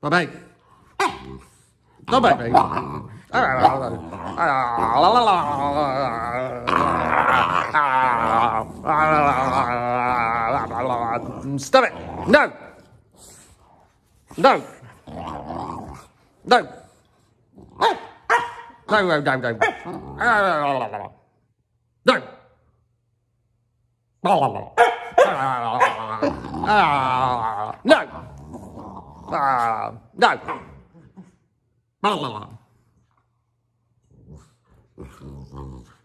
Go baby. Go baby. Stop it. No. No. No. No, no, no, no. No. No. No.